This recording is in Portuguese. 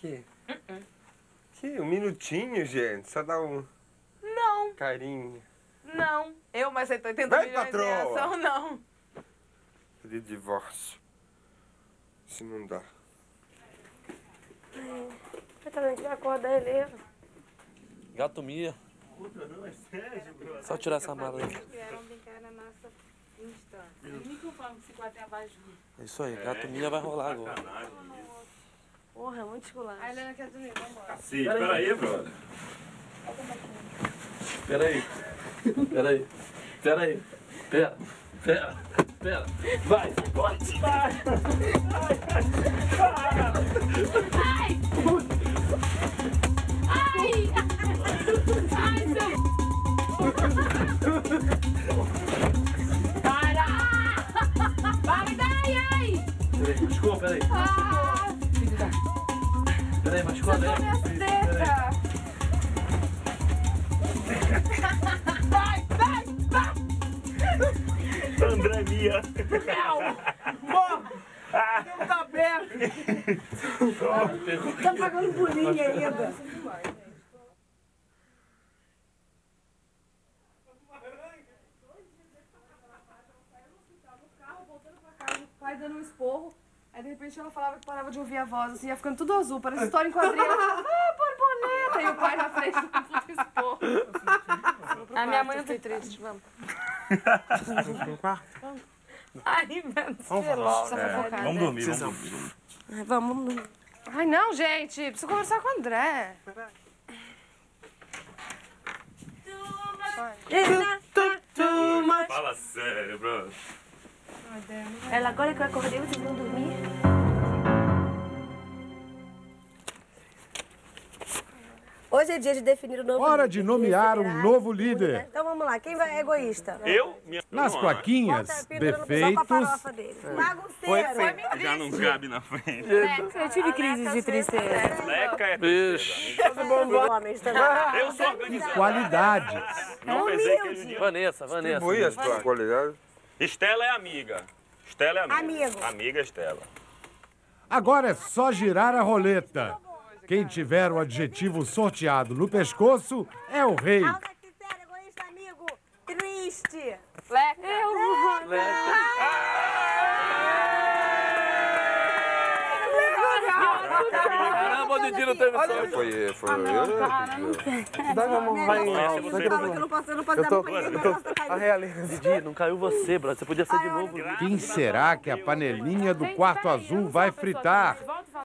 Que? Que? Um minutinho, gente. Só dá um Não, carinho. não. Eu mais 180 Vai, milhões patroa. em ação, não. Pedir divórcio. Se não dá. Eu também queria acordar ele. Gato Mia. Só tirar essa mala aí. Vieram brincar na nossa instância. Nem que eu falo que se guarda abaixo. É Isso aí, gato Mia vai rolar agora. Porra, é muito esculacho. A Helena quer dormir, vambora. Sim, peraí, brother. Peraí. Peraí. Peraí. Pera. Pera. Pera. Vai. Peraí, machucou, peraí. Peraí, machucou, peraí. André Mia. Tá pagando bolinha ainda. Pai dando um esporro. Aí de repente ela falava que parava de ouvir a voz, assim, ia ficando tudo azul, parece história em quadrinho. Ela falava, ah, borboleta! E o pai na frente do puto esporro. A minha mãe não fiquei triste, vamos. Ai, velho, desvelou. É, vamos dormir, vamos dormir. Ai, Vamos, vamos dormir. Ai, não, gente, preciso conversar com o André. Fala sério, brother. Ela, agora que eu acordei, vocês vão dormir? Hoje é dia de definir o novo Hora líder. de nomear um novo líder. Então vamos lá, quem vai é egoísta? Eu? Minha Nas plaquinhas, Bota defeitos. Bagunceiro. Já não cabe na frente. Eu tive crise de tristeza. Leca é também. Eu sou organizado. Qualidades. Não pensei que ele... Vanessa, Vanessa. Distribui as tuas qualidades. Estela é amiga. Estela é amiga. Amigo. Amiga Estela. Agora é só girar a roleta. Quem tiver o adjetivo sorteado no pescoço é o rei. Alta critério, egoísta, amigo. Triste. Caramba, o Didi não teve sorte. Foi, foi eu. Fala que eu não posso, eu não posso dar pra não tocar nisso. Didi, não caiu você, brother. Você podia ser de novo. Quem será que a panelinha do quarto azul vai fritar?